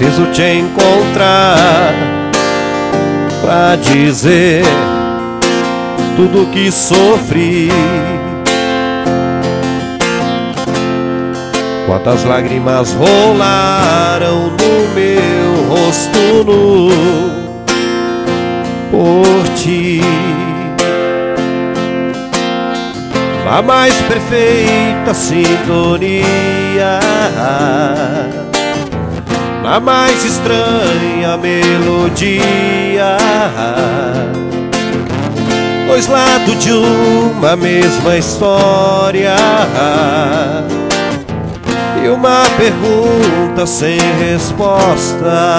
preciso te encontrar pra dizer tudo que sofri. Quantas lágrimas rolaram no meu rosto nu por ti. A mais perfeita sintonia, a mais estranha melodia. Dois lados de uma mesma história e uma pergunta sem resposta.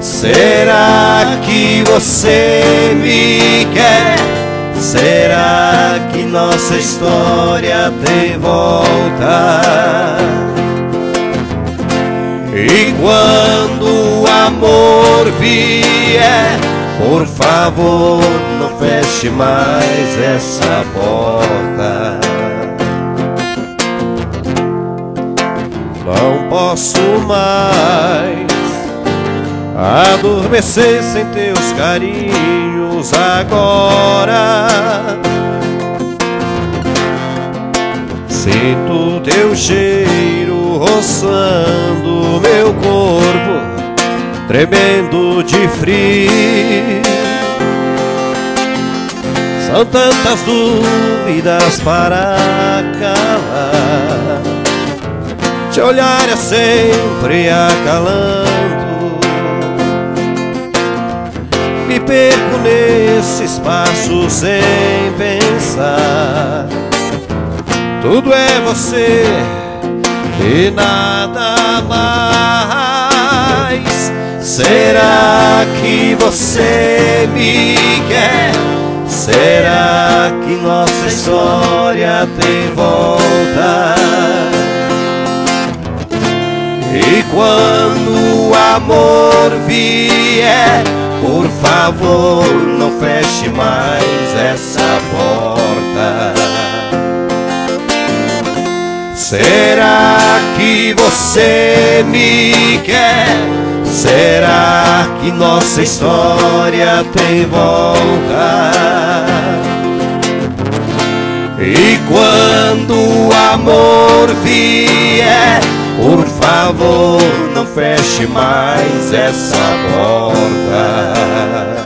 Será que você me quer? Será que nossa história tem volta? Quando o amor vier, por favor, não feche mais essa porta. Não posso mais adormecer sem teus carinhos agora. Sinto teu cheiro roçando meu corpo, tremendo de frio. São tantas dúvidas para calar. Te olhar é sempre acalando. Me perco nesse espaço sem pensar. Tudo é você e nada mais. Será que você me quer? Será que nossa história tem volta? E quando o amor vier, por favor, não feche mais essa porta. Será que você me quer? Será que nossa história tem volta? E quando o amor vier, por favor, não feche mais essa porta.